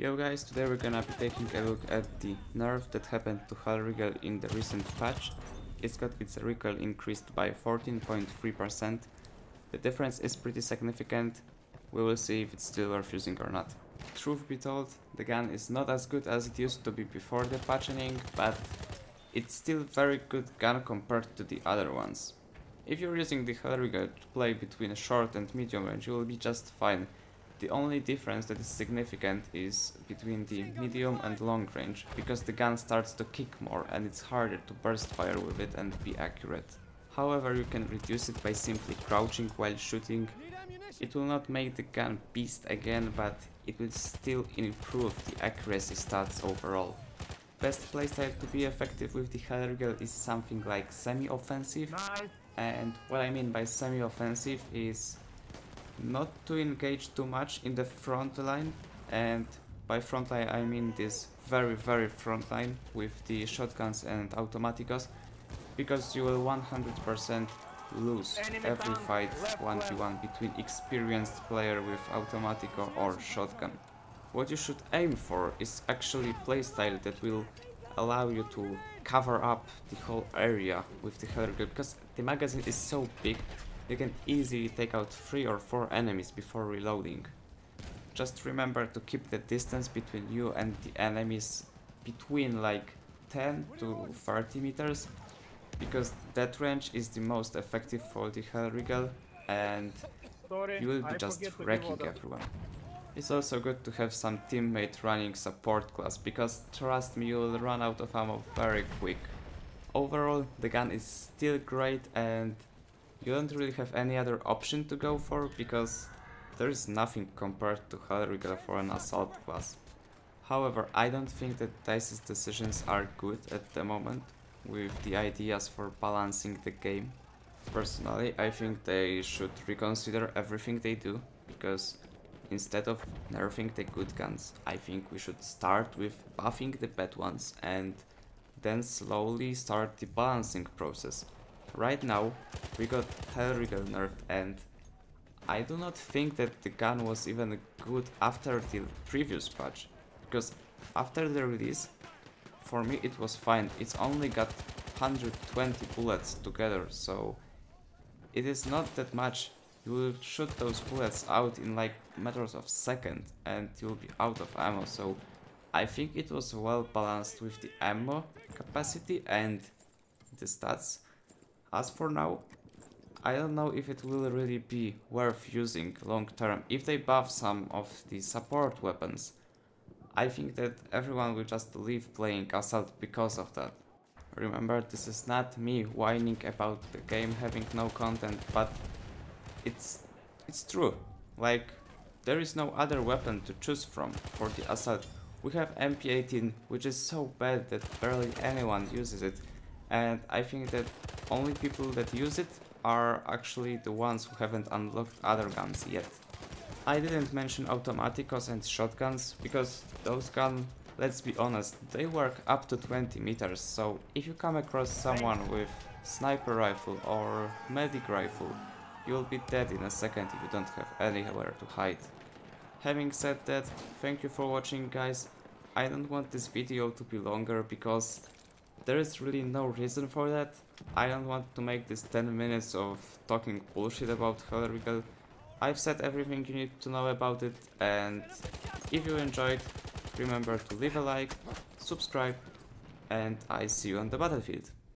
Yo guys, today we're gonna be taking a look at the nerf that happened to Hellriegel in the recent patch. It's got its recoil increased by 14.3%. The difference is pretty significant. We will see if it's still worth using or not. Truth be told, the gun is not as good as it used to be before the patching, but it's still very good gun compared to the other ones. If you're using the Hellriegel to play between short and medium range, you will be just fine. The only difference that is significant is between the medium and long range, because the gun starts to kick more and it's harder to burst fire with it and be accurate. However, you can reduce it by simply crouching while shooting. It will not make the gun beast again, but it will still improve the accuracy stats overall. Best playstyle to be effective with the Hellriegel is something like semi-offensive, and what I mean by semi-offensive is not to engage too much in the front line and by front line I mean this very very front line with the shotguns and automaticos because you will 100% lose every fight 1v1 between experienced player with automatico or shotgun. What you should aim for is actually playstyle that will allow you to cover up the whole area with the Hellriegel because the magazine is so big you can easily take out 3 or 4 enemies before reloading. Just remember to keep the distance between you and the enemies between like 10 to 30 meters because that range is the most effective for the Hellriegel and you will be just wrecking everyone. It's also good to have some teammate running support class, because trust me, you will run out of ammo very quick. Overall, the gun is still great and you don't really have any other option to go for, because there is nothing compared to Hellriegel for an assault class. However, I don't think that DICE's decisions are good at the moment, with the ideas for balancing the game. Personally, I think they should reconsider everything they do, because Instead of nerfing the good guns, I think we should start with buffing the bad ones and then slowly start the balancing process. Right now, we got Hellriegel nerfed and I do not think that the gun was even good after the previous patch, because after the release, for me it was fine, it's only got 120 bullets together, so it is not that much. You will shoot those bullets out in like matters of seconds and you'll be out of ammo. So I think it was well balanced with the ammo capacity and the stats. As for now, I don't know if it will really be worth using long term. If they buff some of the support weapons, I think that everyone will just leave playing Assault because of that. Remember, this is not me whining about the game having no content, but it's it's true. Like there is no other weapon to choose from for the assault. We have MP18 which is so bad that barely anyone uses it and I think that only people that use it are actually the ones who haven't unlocked other guns yet. I didn't mention automaticos and shotguns because those guns, let's be honest, they work up to 20 meters so if you come across someone with sniper rifle or medic rifle you will be dead in a second if you don't have anywhere to hide. Having said that, thank you for watching guys. I don't want this video to be longer because there is really no reason for that. I don't want to make this 10 minutes of talking bullshit about Hellriegel. I've said everything you need to know about it and if you enjoyed, remember to leave a like, subscribe and I see you on the battlefield.